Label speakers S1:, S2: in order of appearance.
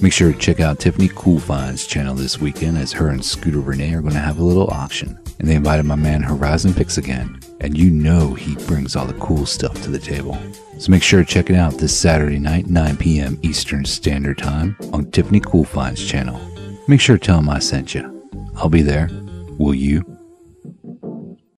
S1: Make sure to check out Tiffany Cool Finds channel this weekend as her and Scooter Renee are going to have a little auction. And they invited my man Horizon Picks again. And you know he brings all the cool stuff to the table. So make sure to check it out this Saturday night, 9 p.m. Eastern Standard Time on Tiffany Cool Finds channel. Make sure to tell him I sent you. I'll be there. Will you?